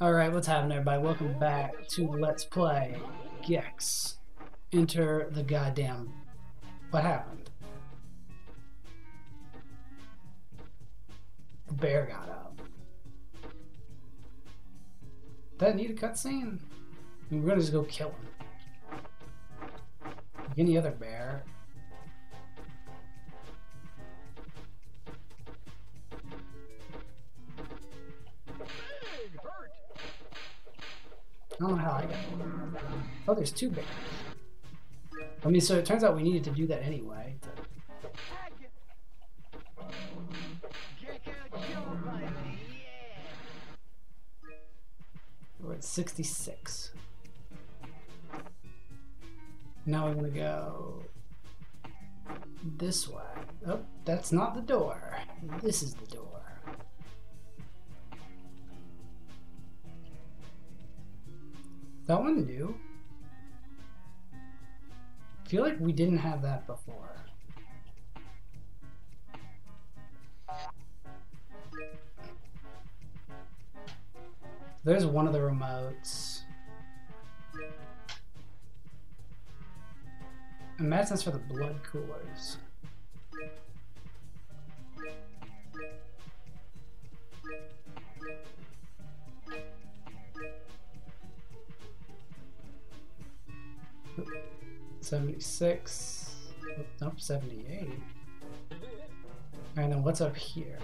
Alright, what's happening everybody? Welcome back to Let's Play Gex. Enter the goddamn... What happened? The bear got up. That need a cutscene? We're gonna just go kill him. Any other bear. I don't know how I got one. Oh, there's two bears. I mean, so it turns out we needed to do that anyway. We're at 66. Now we're gonna go this way. Oh, that's not the door. This is the door. That one new? I feel like we didn't have that before. There's one of the remotes. Imagine that's for the blood coolers. Seventy-six. Oh, Nope, seventy-eight. And then what's up here?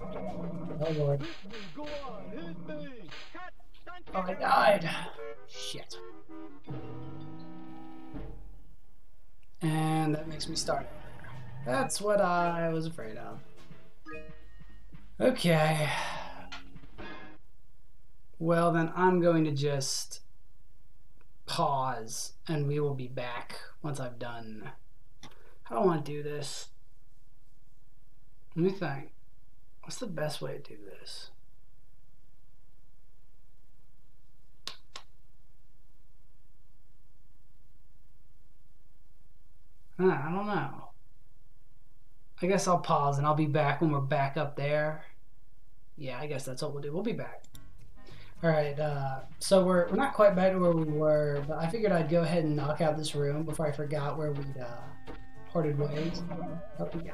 Oh lord. Oh, I died. Shit. And that makes me start. That's what I was afraid of. Okay. Well, then I'm going to just pause and we will be back once I've done. I don't want to do this. Let me think. What's the best way to do this? I don't know. I guess I'll pause and I'll be back when we're back up there. Yeah, I guess that's what we'll do. We'll be back. All right, uh, so we're, we're not quite back to where we were, but I figured I'd go ahead and knock out this room before I forgot where we'd uh, parted ways. Oh, yeah.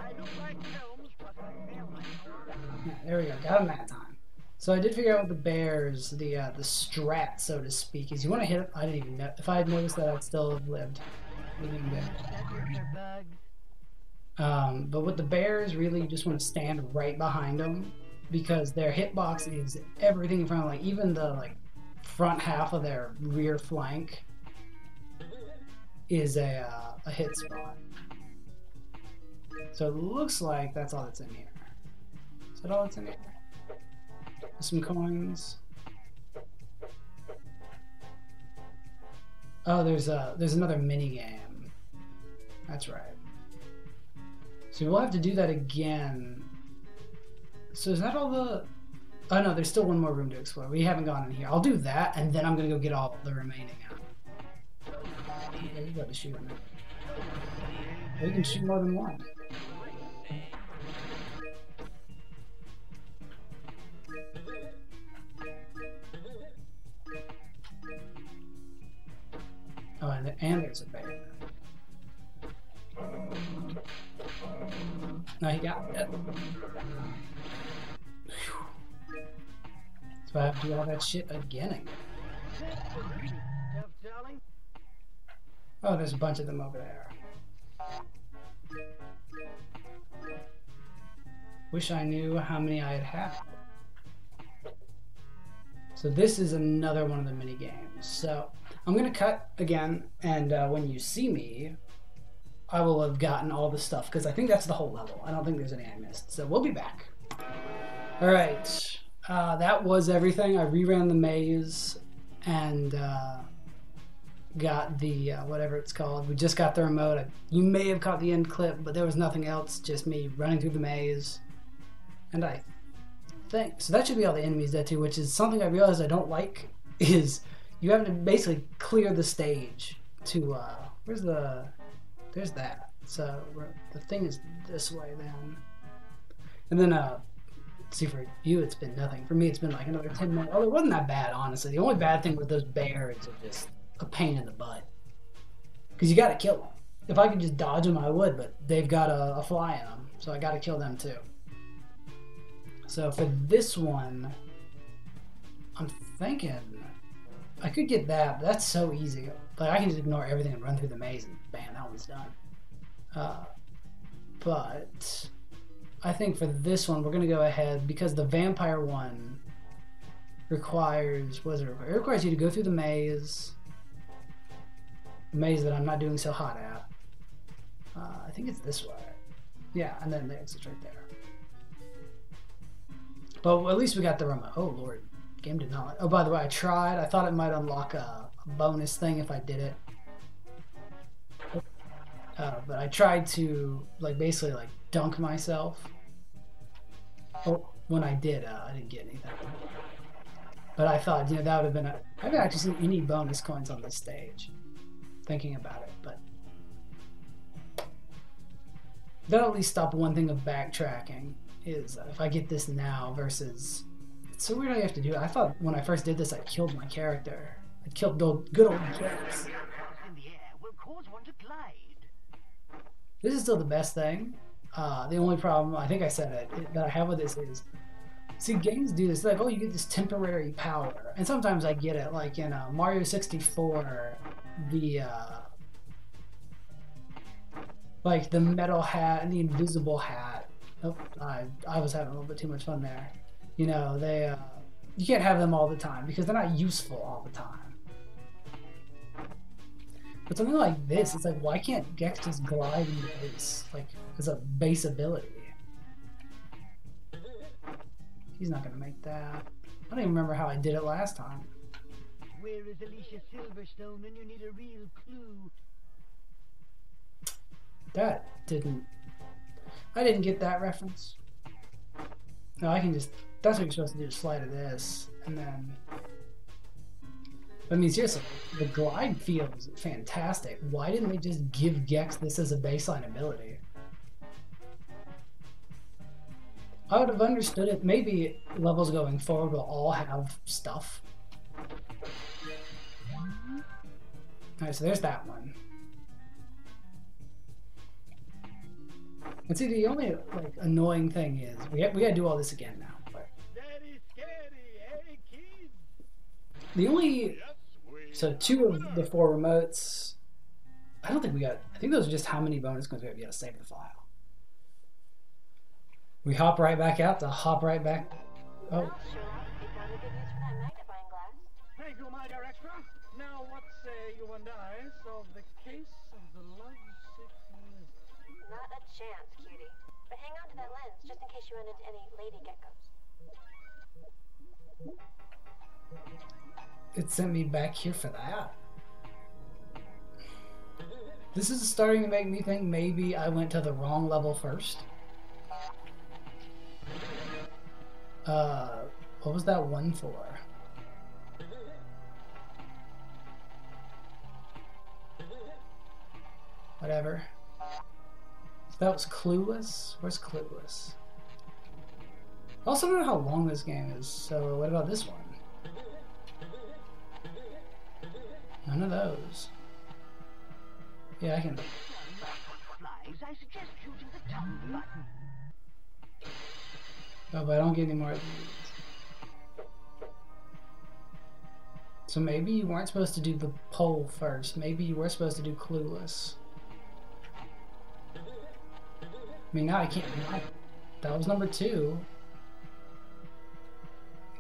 There we go. Got him that time. So I did figure out what the bears, the uh, the strat, so to speak, is. You want to hit? I didn't even know. If I had noticed that, I'd still have lived. Um, but with the Bears, really, you just want to stand right behind them because their hitbox is everything in front of, like, even the like front half of their rear flank is a uh, a hit spot. So it looks like that's all that's in here. Is that all that's in here? Some coins. Oh, there's a there's another mini game. That's right. So we'll have to do that again. So is that all the? Oh no, there's still one more room to explore. We haven't gone in here. I'll do that, and then I'm gonna go get all the remaining out. Yeah, you got to shoot him. We can shoot more than one. Oh, and, and there's a bear. No, he got it. So I have to do all that shit again. Oh, there's a bunch of them over there. Wish I knew how many I had had. So this is another one of the mini games. So I'm gonna cut again, and uh, when you see me, I will have gotten all the stuff because I think that's the whole level. I don't think there's any I missed. So we'll be back. All right, uh, that was everything. I reran the maze and uh, got the uh, whatever it's called. We just got the remote. You may have caught the end clip, but there was nothing else. Just me running through the maze, and I think so. That should be all the enemies there too, which is something I realized I don't like. Is you have to basically clear the stage to uh, where's the there's that So the thing is this way then. And then, uh, see, for you, it's been nothing. For me, it's been like another 10 minutes. Oh, it wasn't that bad, honestly. The only bad thing with those bears are just a pain in the butt. Because you got to kill them. If I could just dodge them, I would, but they've got a, a fly in them. So I got to kill them too. So for this one, I'm thinking I could get that. But that's so easy. Like I can just ignore everything and run through the maze, and bam, that one's done. Uh, but I think for this one, we're gonna go ahead because the vampire one requires what does it require? It requires you to go through the maze. The maze that I'm not doing so hot at. Uh, I think it's this way. Yeah, and then the exit's right there. But at least we got the remote. Oh lord, game did not. Oh, by the way, I tried. I thought it might unlock a bonus thing if I did it. Uh, but I tried to like basically like dunk myself. Oh, when I did, uh, I didn't get anything. But I thought, you know, that would have been. A, I haven't actually seen any bonus coins on this stage. Thinking about it, but that'll at least stop one thing of backtracking. Is if I get this now versus. It's so weird you have to do it. I thought when I first did this, I killed my character. I killed good, good old. in the air will cause one to glide. This is still the best thing. Uh, the only problem, I think I said it, it, that I have with this is, see, games do this. Like, oh, you get this temporary power, and sometimes I get it. Like in uh, Mario 64, the uh, like the metal hat and the invisible hat. Oh, I I was having a little bit too much fun there. You know, they uh, you can't have them all the time because they're not useful all the time. But something like this, it's like, why can't Gex just glide into base? Like, as a base ability. He's not gonna make that. I don't even remember how I did it last time. Where is Alicia Silverstone when you need a real clue? That didn't. I didn't get that reference. No, I can just. That's what you're supposed to do: slide to this, and then. I mean, seriously, the glide feels fantastic. Why didn't they just give Gex this as a baseline ability? I would have understood it. Maybe levels going forward will all have stuff. Alright, so there's that one. And see, the only like annoying thing is we ha- we gotta do all this again now. But Very scary, kids? the only. So two of the four remotes. I don't think we got. I think those are just how many bonus coins we have. You gotta save the file. We hop right back out to hop right back. Oh, Well, Sherlock, you found a good use that magnifying glass. Thank you, my director. Now, what say you and I solve the case of the lovesick lizard? Not a chance, cutie. But hang on to that lens just in case you run into any lady geckos. It sent me back here for that. This is starting to make me think maybe I went to the wrong level first. Uh, what was that one for? Whatever. That was Clueless? Where's Clueless? I also don't know how long this game is, so what about this one? None of those. Yeah, I can. Oh, but I don't get any more of these. So maybe you weren't supposed to do the poll first. Maybe you were supposed to do clueless. I mean, now I can't. That was number two.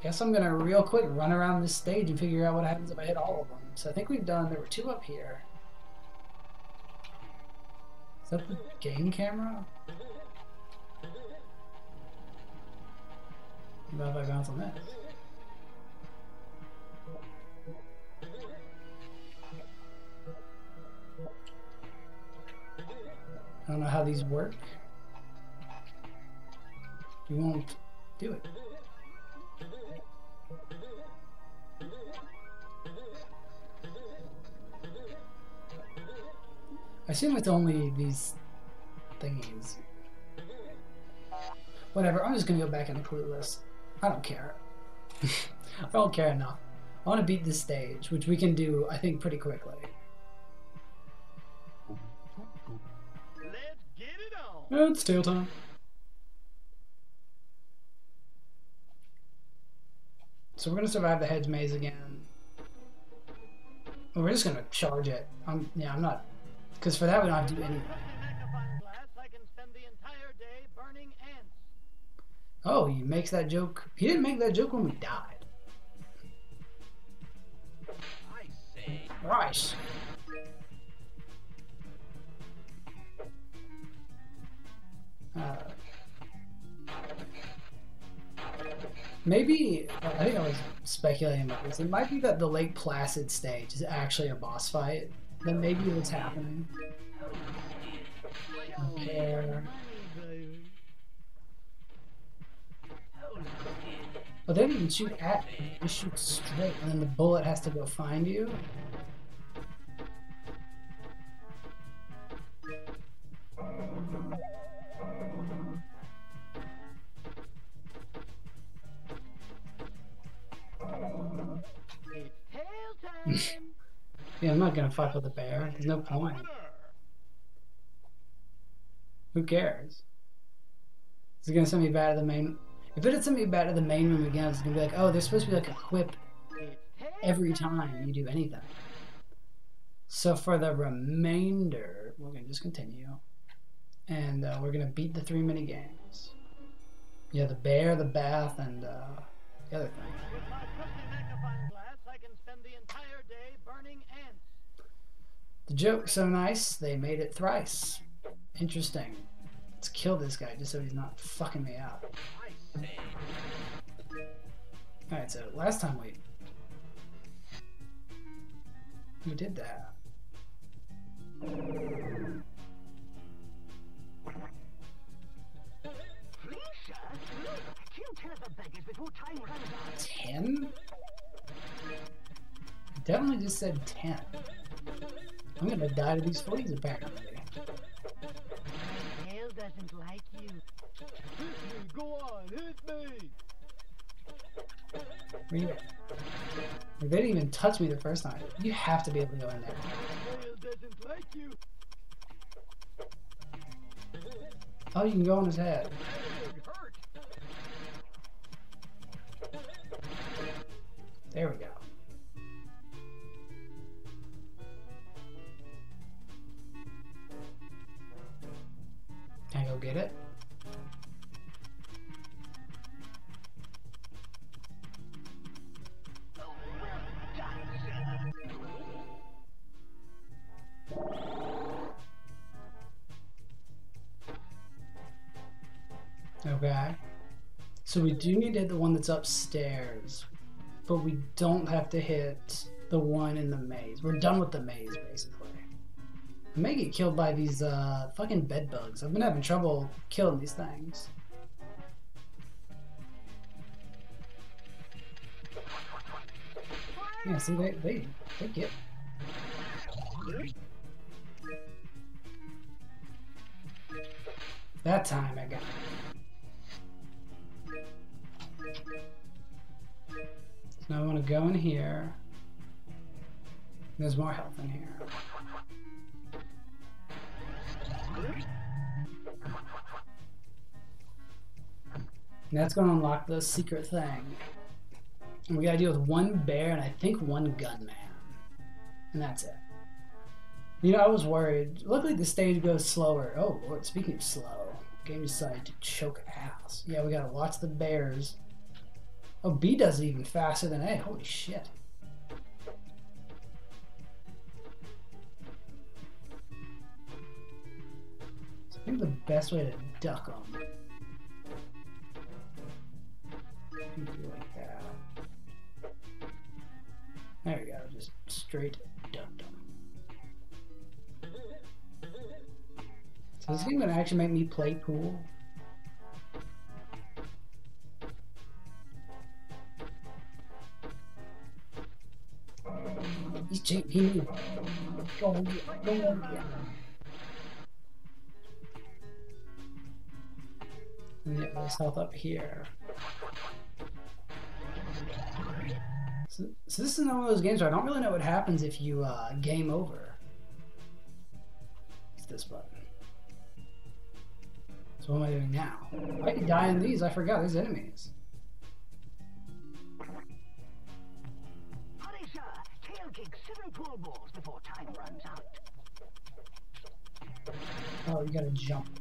I guess I'm gonna real quick run around this stage and figure out what happens if I hit all of them. So I think we've done. There were two up here. Is that the game camera? What if I bounce on this? I don't know how these work. You won't do it. I assume it's only these thingies. Whatever, I'm just gonna go back in into Clueless. I don't care. I don't care enough. I want to beat this stage, which we can do, I think, pretty quickly. Let's get it on. It's tail time. So we're gonna survive the hedge maze again. We're just gonna charge it. I'm yeah, I'm not because for that we don't have to do anything. Oh, he makes that joke. He didn't make that joke when we died. Rice. Uh, maybe I think I was speculating about this. It might be that the Lake Flaccid stage is actually a boss fight. That maybe what's happening. Care. But oh, they didn't even shoot at you. They shoot straight, and then the bullet has to go find you. Yeah, I'm not gonna fuck with the bear. There's no point. Who cares? Is it gonna send me back to the main? If it had sent me back to the main room again, it's gonna be like, oh, there's supposed to be like a quip every time you do anything. So for the remainder, we're gonna just continue, and uh, we're gonna beat the three mini games. Yeah, the bear, the bath, and uh, the other thing. My The joke's so nice, they made it thrice. Interesting. Let's kill this guy just so he's not fucking me up. Alright, so last time we we did that. Ten? Definitely just said ten. I'm gonna die to these fleas apparently. Tail doesn't like you. Go on, hit me. Where you? They didn't even touch me the first time. You have to be able to go in there. Tail doesn't like you. Oh, you can go on his head. There we go. Can I go get it? Okay. So we do need to hit the one that's upstairs, but we don't have to hit the one in the maze. We're done with the maze, basically. I may get killed by these uh, fucking bed bugs. I've been having trouble killing these things. Yeah, see, they, they, they get. That time I got it. So now I want to go in here. There's more health in here. And that's going to unlock the secret thing. And we got to deal with one bear and I think one gunman. And that's it. You know, I was worried. Luckily, the stage goes slower. Oh, Lord, speaking of slow, game decided to choke ass. Yeah, we gotta watch the bears. Oh, B does it even faster than A. Holy shit. Think the best way to duck them. There we go, just straight duck them. So this game gonna actually make me play cool. He's knew. Go get, go get. There's health up here. So, so this is one of those games where I don't really know what happens if you uh, game over. It's this button. So what am I doing now? I can die in these. I forgot. these enemies. Hurry, sir. Tail kick seven pool balls before time runs out. Oh, you gotta jump.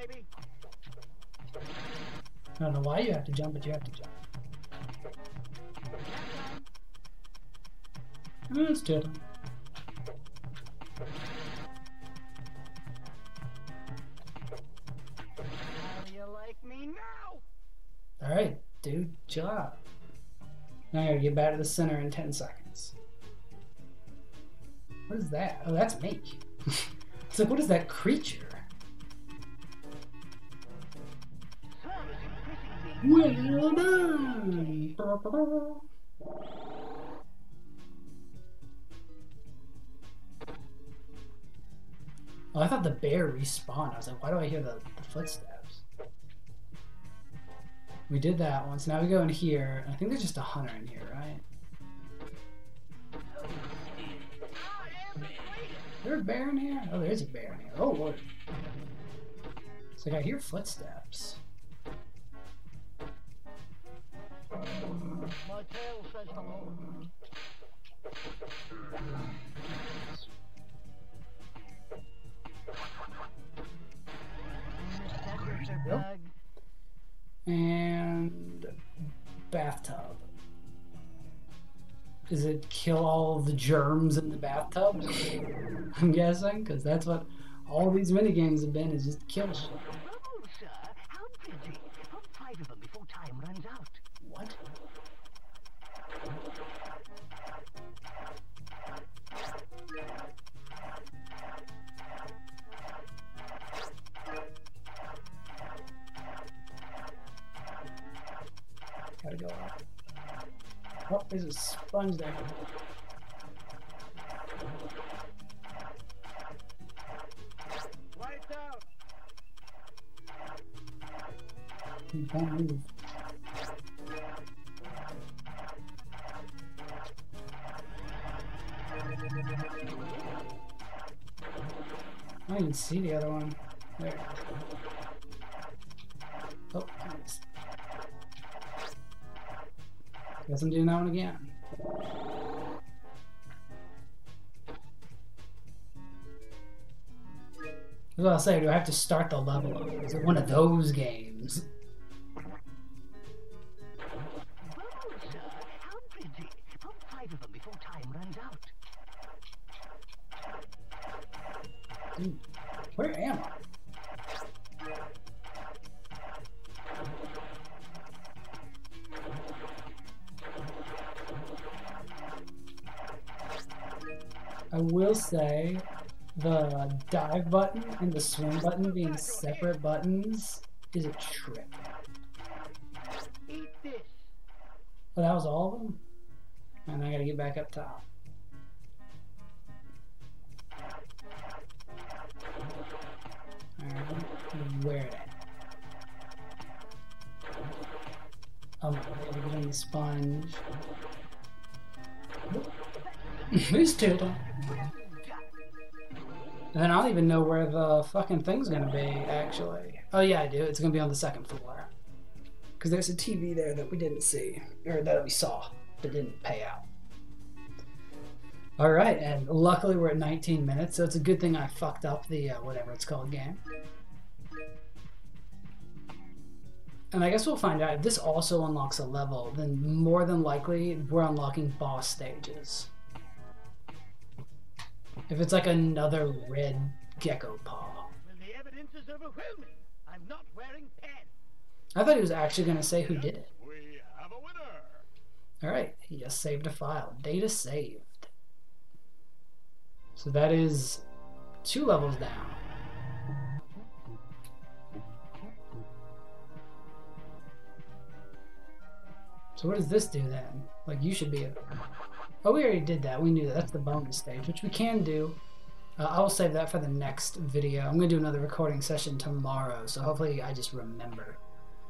Baby. I don't know why you have to jump, but you have to jump. Oh, it's good. How do you like me now? Alright, dude, chill out. Now I gotta get back to the center in 10 seconds. What is that? Oh, that's me. it's like, what is that creature? Well done! Oh, I thought the bear respawned. I was like, why do I hear the, the footsteps? We did that once. Now we go in here. I think there's just a hunter in here, right? Is there a bear in here? Oh, there's a bear in here. Oh, lord. It's like I hear footsteps. My tail says hello. And bathtub. Does it kill all the germs in the bathtub? I'm guessing, because that's what all these minigames have been, is just kill shit. Oh, sir. How. Put five of them before time runs out. What? Gotta go up. Oh, there's a sponge there. Lights out. You can't move. I didn't see the other one. There. Oh, I. Guess I'm doing that one again. That's what I'll say. Do I have to start the level over? Is it one of those games? I will say the dive button and the swim button being separate buttons is a trip. But that was all of them? And I gotta get back up top. Alright, where it at? Oh my god, I gotta get on the sponge. Two don't. And then I don't even know where the fucking thing's gonna be, actually. Oh yeah, I do. It's gonna be on the second floor. Because there's a TV there that we didn't see, or that we saw, but didn't pay out. All right, and luckily we're at 19 minutes, so it's a good thing I fucked up the uh, whatever it's called game. And I guess we'll find out if this also unlocks a level, then more than likely we're unlocking boss stages. If it's like another red gecko paw. Well, the evidence is overwhelming. I'm not wearing pants. I thought he was actually going to say who did it. We have a winner. All right, he just saved a file. Data saved. So that is two levels down. So what does this do then? Like you should be. A... Oh, we already did that. We knew that. That's the bonus stage, which we can do Uh, I will save that for the next video. I'm going to do another recording session tomorrow, so hopefully I just remember.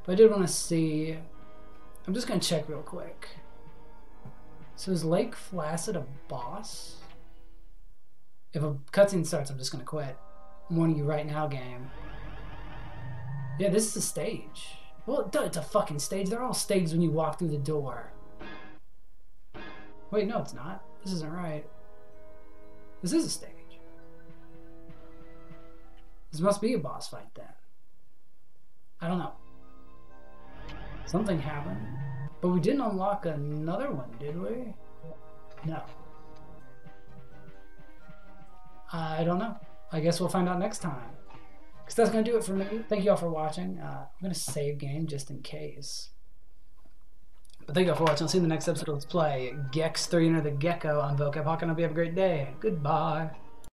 But I did want to see. I'm just going to check real quick. So is Lake Flaccid a boss? If a cutscene starts, I'm just going to quit. I'm warning you right now, game. Yeah, this is a stage. Well, it's a fucking stage. They're all staged when you walk through the door. Wait, no, it's not. This isn't right. This is a stage. This must be a boss fight then. I don't know. Something happened. But we didn't unlock another one, did we? No. I don't know. I guess we'll find out next time. Because that's going to do it for me. Thank you all for watching. Uh, I'm going to save game just in case. Thank you all for watching. I'll see you in the next episode of Let's Play Gex 3 Enter the Gecko on Vocabhawk, and I hope you have a great day. Goodbye.